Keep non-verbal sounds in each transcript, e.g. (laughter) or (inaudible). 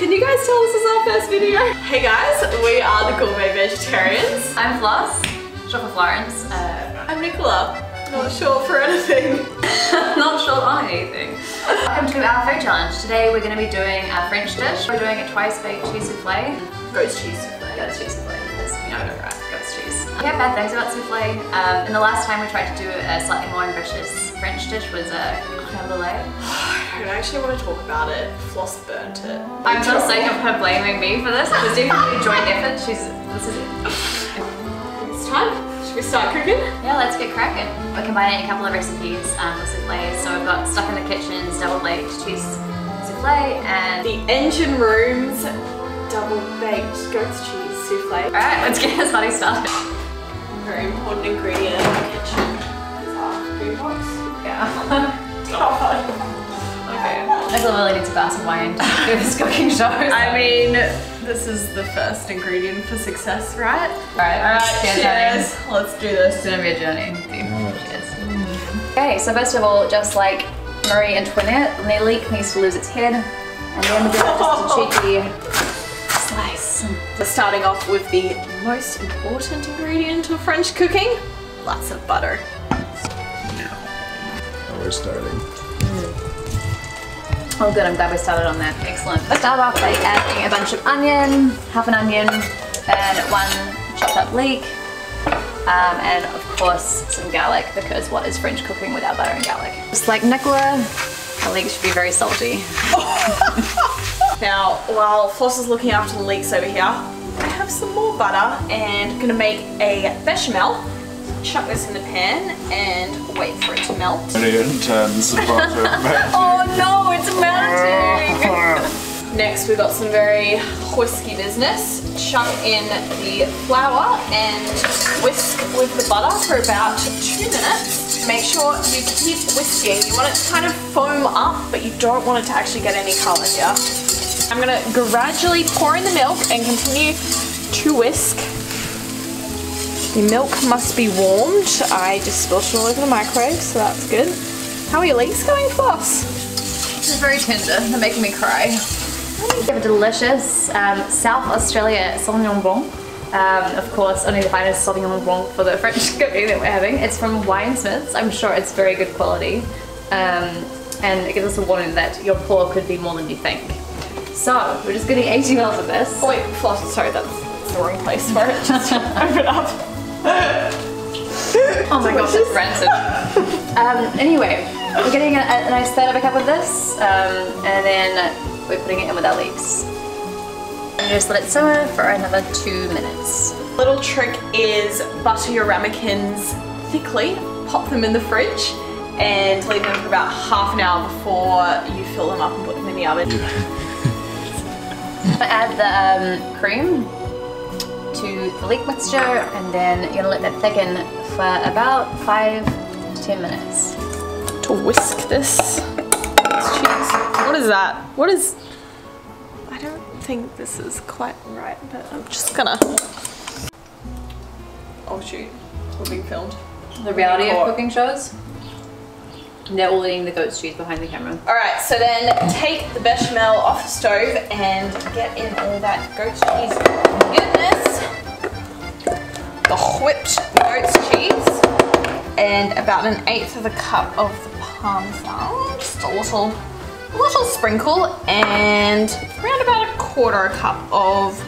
Can you guys tell this is our first video? Hey guys, we are the Gourmet Vegetarians. I'm Floss, shop for Florence. Uh, I'm Nicola. Not sure for anything. (laughs) not sure on anything. Welcome to our food challenge. Today we're going to be doing a French dish. We're doing a twice baked cheese souffle. Goat's cheese souffle. Goat's cheese souffle because you know right? Goat's cheese. We have bad things about souffle. Um, and the last time we tried to do a slightly more ambitious French dish was a creme brulee. (sighs) I don't actually want to talk about it. Floss burnt it. I'm so sick of her blaming me for this. It was definitely a joint effort. She's this is it. It's time. Should we start cooking? Yeah, let's get cracking. We're combining a couple of recipes um, for souffle. So we've got Stuck in the Kitchen's double baked cheese souffle and The Engine Room's double baked goat's cheese souffle. Alright, let's get this party started. Very important ingredient in the kitchen is our food box. Yeah. (laughs) Okay. Nicola really needs to glass of wine to do this cooking show. (laughs) I mean, this is the first ingredient for success, right? Alright, Alright, cheers. cheers. Let's do this. It's gonna be a journey. Cheers. Mm. Okay, so first of all, just like Marie Antoinette, the leek needs to lose its head. And then we do just a (laughs) cheeky slice. We're starting off with the most important ingredient of French cooking, lots of butter. Now we're starting. Oh good, I'm glad we started on that. Excellent. Let's start off by adding a bunch of onion, half an onion, and one chopped up leek. Um, and of course some garlic because what is French cooking without butter and garlic? Just like Nicola, the leek should be very salty. (laughs) Now, while Floss is looking after the leeks over here, I have some more butter and I'm gonna make a bechamel. Chuck this in the pan and wait for it to melt. Brilliant turns butter. Oh no, it's melting! (laughs) Next, we've got some very whisky business. Chuck in the flour and whisk with the butter for about two minutes. Make sure you keep whisking. You want it to kind of foam up, but you don't want it to actually get any color here. I'm gonna gradually pour in the milk and continue to whisk. The milk must be warmed. I just spilled it all over the microwave, so that's good. How are your legs going, Floss? This is very tender, they're making me cry. We have a delicious um, South Australia Sauvignon Blanc. Um, of course, only the finest Sauvignon Blanc for the (laughs) French cooking that we're having. It's from Winesmiths. I'm sure it's very good quality. Um, and it gives us a warning that your pour could be more than you think. So, we're just getting 80 mils of this. Oh wait, Floss, sorry, that's, that's the wrong place for it. Just (laughs) open up. Oh my gosh, it's rancid. um, anyway, we're getting a, a nice third of a cup of this, um, and then we're putting it in with our leeks. And just let it simmer for another two minutes. Little trick is butter your ramekins thickly, pop them in the fridge, and leave them for about half an hour before you fill them up and put them in the oven. Add the um, cream to the leek mixture, and then you're gonna let that thicken for about five to ten minutes. To whisk this cheese. What is that? What is... I don't think this is quite right, but I'm just gonna... Oh shoot, we're being filmed. The reality of cooking shows. They're all eating the goat's cheese behind the camera. Alright, so then take the bechamel off the stove and get in all that goat's cheese goodness. The whipped goat's cheese and about an eighth of a cup of the parmesan, just a little, a little sprinkle and around about a quarter a cup of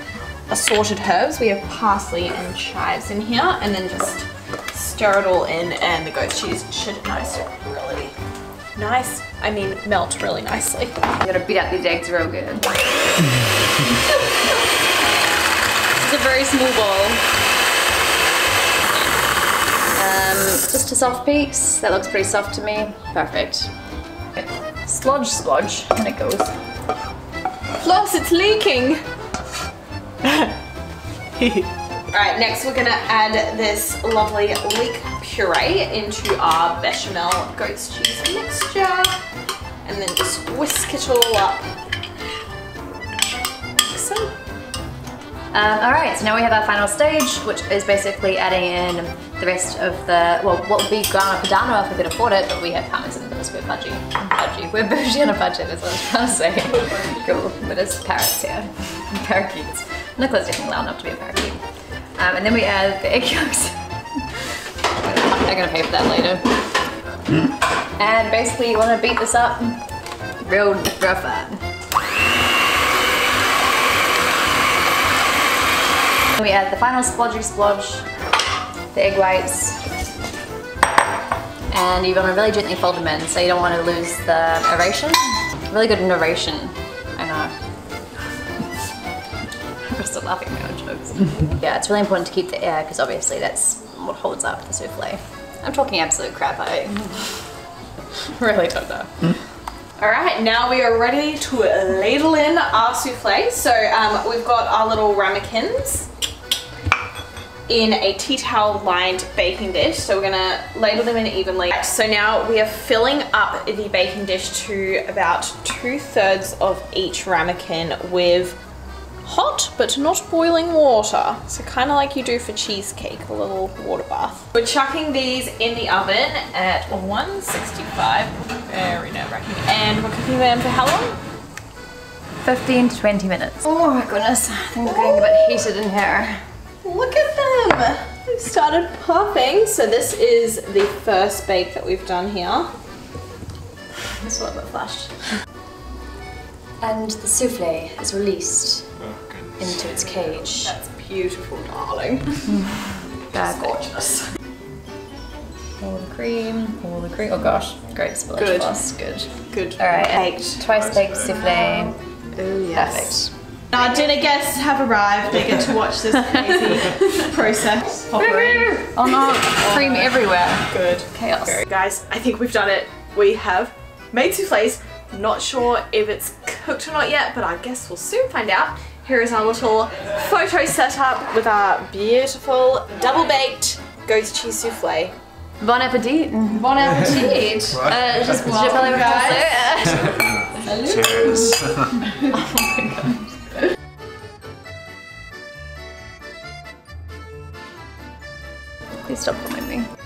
assorted herbs. We have parsley and chives in here and then just stir it all in and the goat's cheese should nice nice. I mean melt really nicely. You gotta beat out these eggs real good. It's a very small bowl. Um, just a soft piece. That looks pretty soft to me. Perfect. Slodge, slodge, and it goes. Floss, it's leaking. (laughs) Alright, next we're gonna add this lovely leek puree into our bechamel goat's cheese mixture. And then just whisk it all up. So. Um, all right, so now we have our final stage, which is basically adding in the rest of the, well, what would be grana padano if we could afford it, but we have parmesan because we're budgie. Budgie. We're bougie on a budget is what I was trying to say. (laughs) cool. But it's parrots here. (laughs) Parakeets. Nicola's definitely loud enough to be a parakeet. Um, and then we add the egg yolks. (laughs) I'm gonna pay for that later. And basically you wanna beat this up real, fast. We add the final splodgy splodge, the egg whites, and you want to really gently fold them in so you don't want to lose the aeration. Really good narration, laughing at my own jokes. (laughs) yeah, it's really important to keep the air because obviously that's what holds up the souffle. I'm talking absolute crap, I (laughs) really don't know. All right, now we are ready to ladle in our souffle. So um, we've got our little ramekins in a tea towel lined baking dish. So we're gonna ladle them in evenly. So now we are filling up the baking dish to about two thirds of each ramekin with hot but not boiling water. So kind of like you do for cheesecake, a little water bath. We're chucking these in the oven at 165. Very nerve wracking. And we're cooking them for how long? 15 to 20 minutes. Oh my goodness, things are getting a bit heated in here. Look at them! They've started puffing. So this is the first bake that we've done here. (sighs) It's a little bit flushed. And the souffle is released oh, into its cage. That's beautiful, darling. (laughs) That's gorgeous. All the cream, all the cream. Oh gosh, great spillage Good. loss. Good. Good. All right, and Baked. twice baked souffle. Oh, Perfect. Our dinner guests have arrived. They get to watch this crazy (laughs) process operate. Oh no, cream everywhere. Good. Chaos. Guys, I think we've done it. We have made souffles. Not sure if it's cooked or not yet, but I guess we'll soon find out. Here is our little photo setup with our beautiful double-baked goat cheese souffle. Bon appetit. Bon appetit. (laughs) uh, just well, guys. (laughs) Cheers. oh (laughs) Please stop filming me.